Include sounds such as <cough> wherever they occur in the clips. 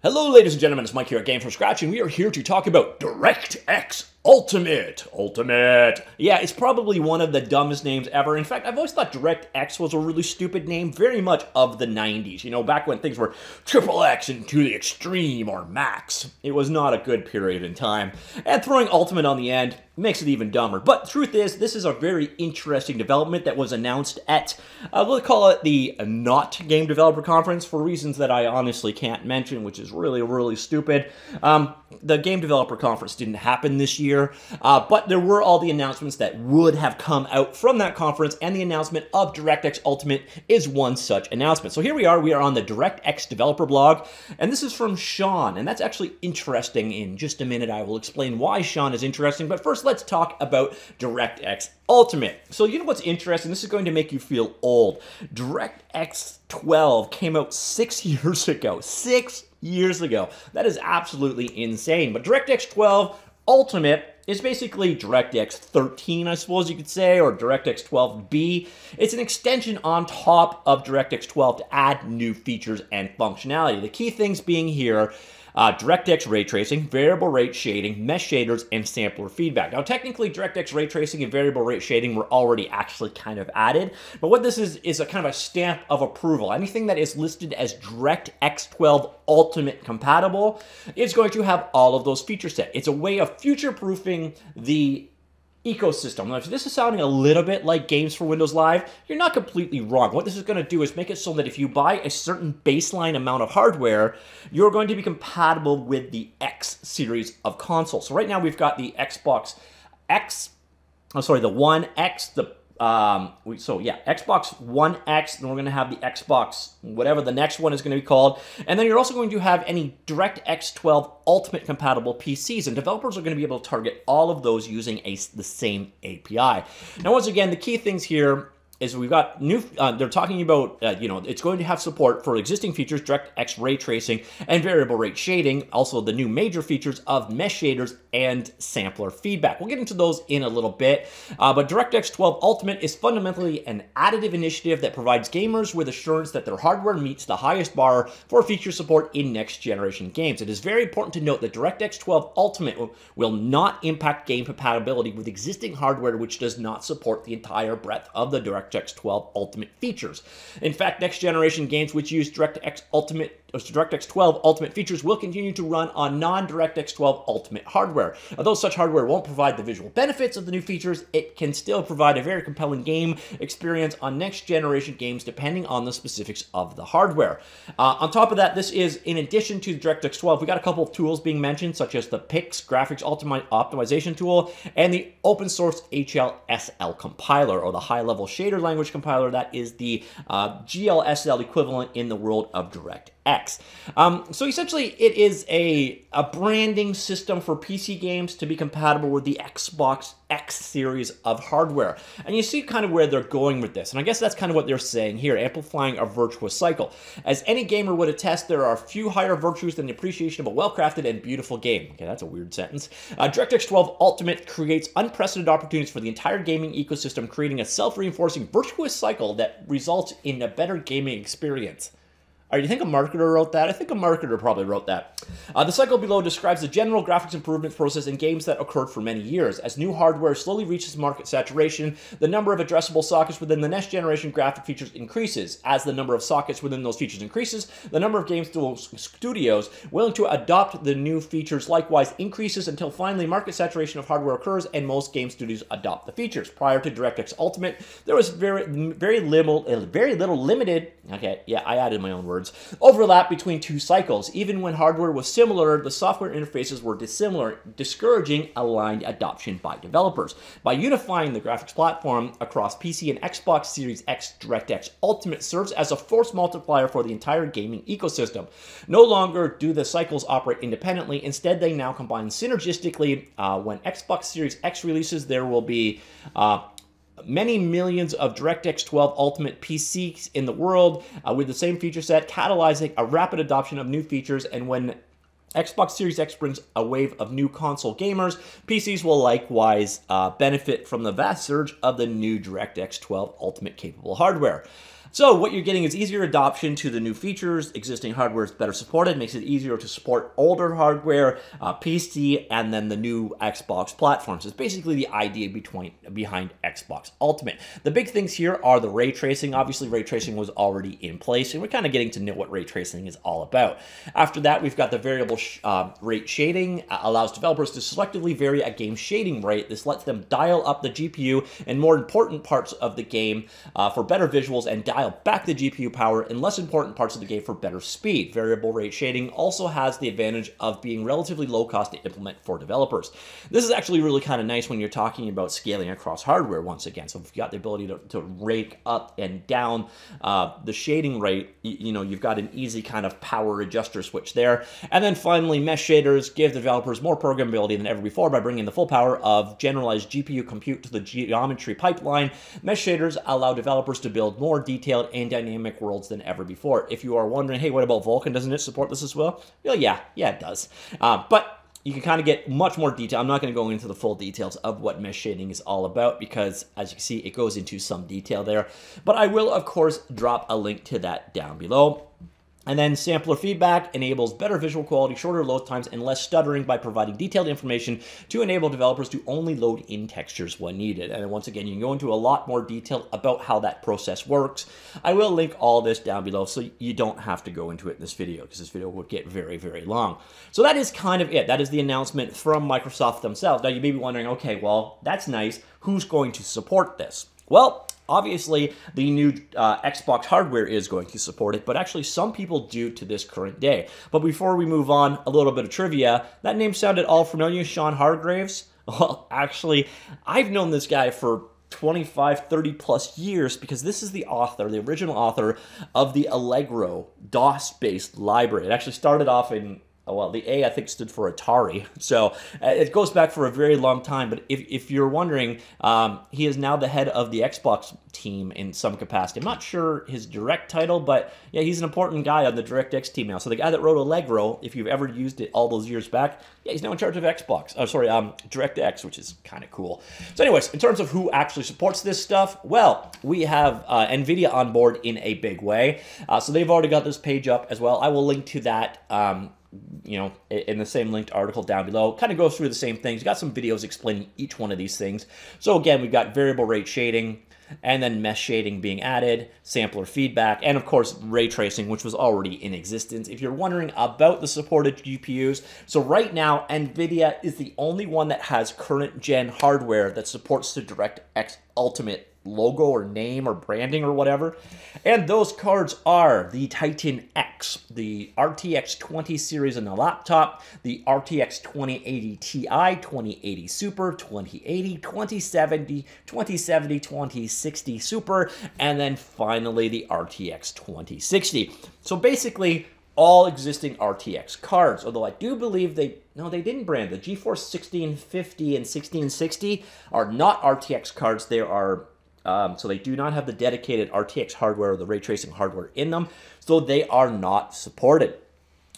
Hello, ladies and gentlemen, it's Mike here at Game from Scratch, and we are here to talk about DirectX Ultimate. Ultimate. Yeah, it's probably one of the dumbest names ever. In fact, I've always thought DirectX was a really stupid name, very much of the 90s. You know, back when things were triple X and to the extreme or max. It was not a good period in time. And throwing Ultimate on the end makes it even dumber. But truth is, this is a very interesting development that was announced at, uh, we'll call it the Not Game Developer Conference for reasons that I honestly can't mention, which is really, really stupid. Um, the Game Developer Conference didn't happen this year, uh, but there were all the announcements that would have come out from that conference, and the announcement of DirectX Ultimate is one such announcement. So here we are, we are on the DirectX developer blog, and this is from Shawn, and that's actually interesting. In just a minute, I will explain why Shawn is interesting, but first let's talk about DirectX Ultimate. So you know what's interesting? This is going to make you feel old. DirectX 12 came out six <laughs> years ago. Six years ago. That is absolutely insane. But DirectX 12 Ultimate is basically DirectX 13, I suppose you could say, or DirectX 12B. It's an extension on top of DirectX 12 to add new features and functionality. The key things being here uh, DirectX ray tracing, variable rate shading, mesh shaders, and sampler feedback. Now, technically, DirectX ray tracing and variable rate shading were already actually kind of added, but what this is is a kind of a stamp of approval. Anything that is listed as DirectX 12 Ultimate compatible is going to have all of those feature set. It's a way of future-proofing the ecosystem. Now, if this is sounding a little bit like Games for Windows Live, you're not completely wrong. What this is going to do is make it so that if you buy a certain baseline amount of hardware, you're going to be compatible with the X series of consoles. So right now we've got the Xbox X, oh, sorry, the One X, the um, we, so yeah, Xbox One X, then we're going to have the Xbox, whatever the next one is going to be called. And then you're also going to have any DirectX 12 Ultimate compatible PCs. And developers are going to be able to target all of those using a, the same API. Now, once again, the key things here is we've got new, uh, they're talking about, uh, you know, it's going to have support for existing features, direct X ray tracing and variable rate shading, also the new major features of mesh shaders and sampler feedback. We'll get into those in a little bit, uh, but DirectX 12 Ultimate is fundamentally an additive initiative that provides gamers with assurance that their hardware meets the highest bar for feature support in next generation games. It is very important to note that DirectX 12 Ultimate will not impact game compatibility with existing hardware which does not support the entire breadth of the DirectX DirectX 12 Ultimate features. In fact, next generation games which use DirectX Ultimate DirectX 12 Ultimate features will continue to run on non-DirectX 12 Ultimate hardware. Although such hardware won't provide the visual benefits of the new features, it can still provide a very compelling game experience on next generation games depending on the specifics of the hardware. Uh, on top of that, this is in addition to DirectX 12, we got a couple of tools being mentioned such as the PIX graphics Ultimate optimization tool and the open source HLSL compiler or the high level shader language compiler that is the uh, GLSL equivalent in the world of DirectX. X. Um, so essentially, it is a, a branding system for PC games to be compatible with the Xbox X series of hardware. And you see kind of where they're going with this. And I guess that's kind of what they're saying here, amplifying a virtuous cycle. As any gamer would attest, there are few higher virtues than the appreciation of a well-crafted and beautiful game. Okay, that's a weird sentence. Uh, DirectX 12 Ultimate creates unprecedented opportunities for the entire gaming ecosystem, creating a self-reinforcing virtuous cycle that results in a better gaming experience. Do you think a marketer wrote that? I think a marketer probably wrote that. Uh, the cycle below describes the general graphics improvement process in games that occurred for many years. As new hardware slowly reaches market saturation, the number of addressable sockets within the next generation graphic features increases. As the number of sockets within those features increases, the number of game studios willing to adopt the new features likewise increases until finally market saturation of hardware occurs and most game studios adopt the features. Prior to DirectX Ultimate, there was very, very little, very little limited. Okay, yeah, I added my own words words, overlap between two cycles. Even when hardware was similar, the software interfaces were dissimilar, discouraging aligned adoption by developers. By unifying the graphics platform across PC and Xbox Series X, DirectX Ultimate serves as a force multiplier for the entire gaming ecosystem. No longer do the cycles operate independently, instead they now combine synergistically. Uh, when Xbox Series X releases, there will be uh, many millions of DirectX 12 Ultimate PCs in the world uh, with the same feature set, catalyzing a rapid adoption of new features. And when Xbox Series X brings a wave of new console gamers. PCs will likewise uh, benefit from the vast surge of the new DirectX 12 Ultimate capable hardware. So what you're getting is easier adoption to the new features. Existing hardware is better supported, makes it easier to support older hardware, uh, PC, and then the new Xbox platforms. It's basically the idea between, behind Xbox Ultimate. The big things here are the ray tracing. Obviously, ray tracing was already in place, and we're kind of getting to know what ray tracing is all about. After that, we've got the variable sh uh, rate shading, uh, allows developers to selectively vary a game shading rate. This lets them dial up the GPU and more important parts of the game uh, for better visuals and dial back the GPU power in less important parts of the game for better speed. Variable rate shading also has the advantage of being relatively low cost to implement for developers. This is actually really kind of nice when you're talking about scaling across hardware once again. So if you've got the ability to, to rake up and down uh, the shading rate, you, you know, you've got an easy kind of power adjuster switch there. And then finally, mesh shaders give developers more programmability than ever before by bringing the full power of generalized GPU compute to the geometry pipeline. Mesh shaders allow developers to build more detailed and dynamic worlds than ever before. If you are wondering, hey, what about Vulkan? Doesn't it support this as well? Well, yeah, yeah, it does. Uh, but you can kind of get much more detail. I'm not going to go into the full details of what mesh shading is all about because, as you can see, it goes into some detail there. But I will, of course, drop a link to that down below. And then sampler feedback enables better visual quality, shorter load times, and less stuttering by providing detailed information to enable developers to only load in textures when needed. And once again, you can go into a lot more detail about how that process works. I will link all this down below so you don't have to go into it in this video because this video would get very, very long. So that is kind of it. That is the announcement from Microsoft themselves. Now you may be wondering, okay, well, that's nice. Who's going to support this? Well, Obviously, the new uh, Xbox hardware is going to support it, but actually some people do to this current day. But before we move on, a little bit of trivia. That name sounded all familiar, Shawn Hargreaves? <laughs> Well, actually, I've known this guy for 25, 30 plus years because this is the author, the original author of the Allegro DOS-based library. It actually started off in well, the A I think stood for Atari, <laughs> so uh, it goes back for a very long time. But if, if you're wondering, um, he is now the head of the Xbox team in some capacity. I'm not sure his direct title, but yeah, he's an important guy on the DirectX team now. So the guy that wrote Allegro, if you've ever used it all those years back, yeah, he's now in charge of Xbox. Oh, sorry, um, DirectX, which is kind of cool. So, anyways, in terms of who actually supports this stuff, well, we have uh, NVIDIA on board in a big way. Uh, so they've already got this page up as well. I will link to that. Um, you know, in the same linked article down below. Kind of goes through the same things. You got some videos explaining each one of these things. So again, we've got variable rate shading, and then mesh shading being added, sampler feedback, and of course ray tracing, which was already in existence. If you're wondering about the supported GPUs, so right now NVIDIA is the only one that has current gen hardware that supports the DirectX Ultimate logo or name or branding or whatever. And those cards are the Titan X, the RTX 20 series in the laptop, the RTX 2080 Ti, 2080 Super, 2080, 2070, 2070, 2060 Super, and then finally the RTX 2060. So basically, all existing RTX cards, although I do believe they, no, they didn't brand. The GeForce 1650 and 1660 are not RTX cards. They are um, so they do not have the dedicated RTX hardware or the ray tracing hardware in them, so they are not supported.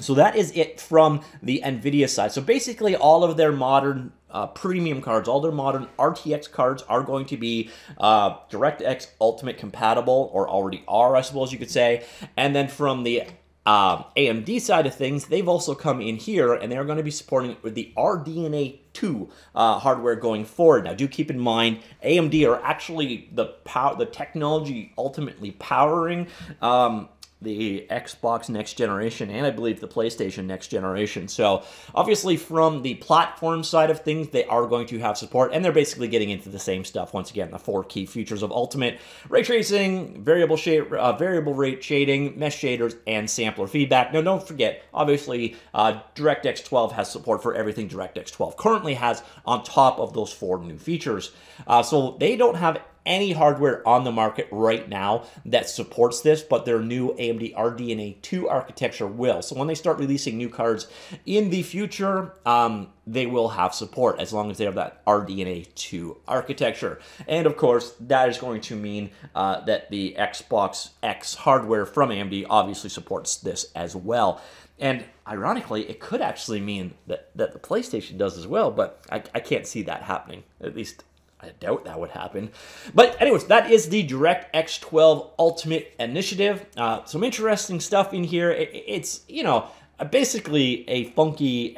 So that is it from the NVIDIA side. So basically all of their modern uh, premium cards, all their modern RTX cards are going to be uh, DirectX Ultimate compatible, or already are, I suppose you could say. And then from the um, AMD side of things, they've also come in here and they're going to be supporting the RDNA 2 uh, hardware going forward. Now, do keep in mind, AMD are actually the power, the technology ultimately powering um, the Xbox next generation and I believe the PlayStation next generation. So obviously from the platform side of things, they are going to have support and they're basically getting into the same stuff. Once again, the four key features of Ultimate, ray tracing, variable shade, uh, variable rate shading, mesh shaders, and sampler feedback. Now don't forget, obviously uh, DirectX 12 has support for everything DirectX 12 currently has on top of those four new features. Uh, so they don't have any hardware on the market right now that supports this, but their new AMD RDNA 2 architecture will. So when they start releasing new cards in the future, um, they will have support as long as they have that RDNA 2 architecture. And of course, that is going to mean uh, that the Xbox X hardware from AMD obviously supports this as well. And ironically, it could actually mean that, that the PlayStation does as well, but I, I can't see that happening, at least I doubt that would happen. But anyways, that is the DirectX 12 Ultimate Initiative. Uh, some interesting stuff in here. It, it's, you know, basically a funky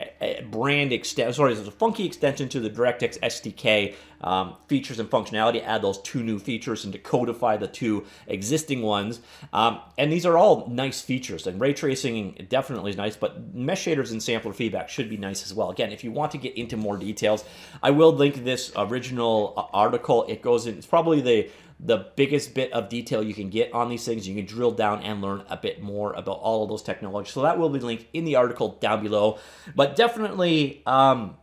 brand extension, sorry, it's a funky extension to the DirectX SDK um, features and functionality, add those two new features and to codify the two existing ones. Um, and these are all nice features, and ray tracing definitely is nice, but mesh shaders and sampler feedback should be nice as well. Again, if you want to get into more details, I will link this original uh, article. It goes in, it's probably the the biggest bit of detail you can get on these things. You can drill down and learn a bit more about all of those technologies. So that will be linked in the article down below. But definitely um,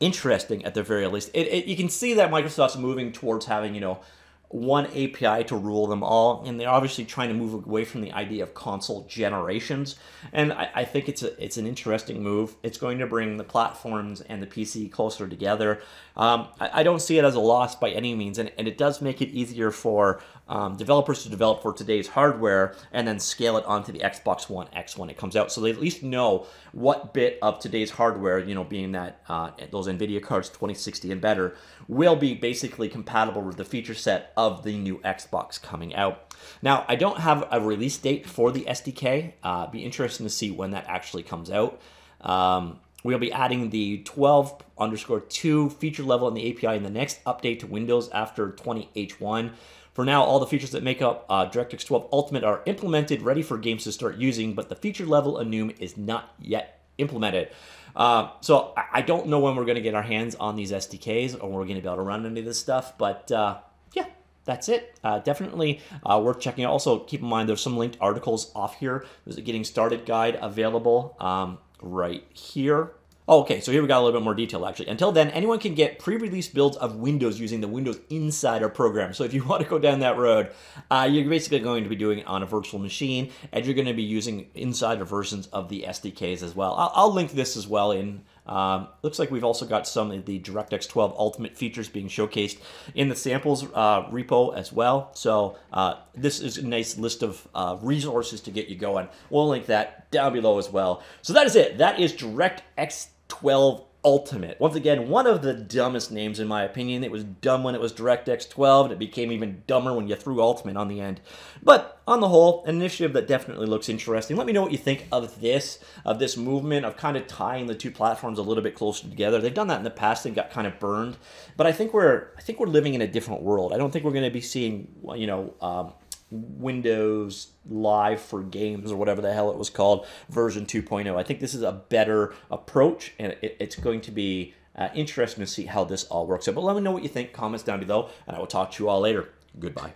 interesting at the very least. It, it, you can see that Microsoft's moving towards having, you know, one API to rule them all, and they're obviously trying to move away from the idea of console generations. And I, I, think it's a, it's an interesting move. It's going to bring the platforms and the PC closer together. Um, I, I, don't see it as a loss by any means, and, and it does make it easier for um, developers to develop for today's hardware and then scale it onto the Xbox One X when it comes out. So they at least know what bit of today's hardware, you know, being that uh, those NVIDIA cards 2060 and better, will be basically compatible with the feature set of the new Xbox coming out. Now, I don't have a release date for the SDK. Uh, be interesting to see when that actually comes out. Um, we'll be adding the 12 underscore 2 feature level in the API in the next update to Windows after 20H1. For now, all the features that make up uh, DirectX 12 Ultimate are implemented, ready for games to start using, but the feature level Enum is not yet implemented. Uh, so I don't know when we're going to get our hands on these SDKs or we're going to be able to run any of this stuff, but uh, yeah, that's it. Uh, definitely uh, worth checking out. Also, keep in mind there's some linked articles off here. There's a getting started guide available um, right here. Oh, okay, so here we got a little bit more detail actually. Until then, anyone can get pre-release builds of Windows using the Windows Insider program. So if you <laughs> want to go down that road, uh, you're basically going to be doing it on a virtual machine, and you're going to be using insider versions of the SDKs as well. I'll, I'll link this as well in um, looks like we've also got some of the DirectX 12 Ultimate features being showcased in the samples uh, repo as well. So uh, this is a nice list of uh, resources to get you going. We'll link that down below as well. So that is it. That is DirectX 12 Ultimate. Once again, one of the dumbest names in my opinion. It was dumb when it was DirectX 12, and it became even dumber when you threw Ultimate on the end. But on the whole, an initiative that definitely looks interesting. Let me know what you think of this, of this movement of kind of tying the two platforms a little bit closer together. They've done that in the past and got kind of burned, but I think we're I think we're living in a different world. I don't think we're going to be seeing you know um, Windows Live for Games or whatever the hell it was called, version 2.0. I think this is a better approach, and it, it's going to be uh, interesting to see how this all works out. But let me know what you think. Comments down below, and I will talk to you all later. Goodbye.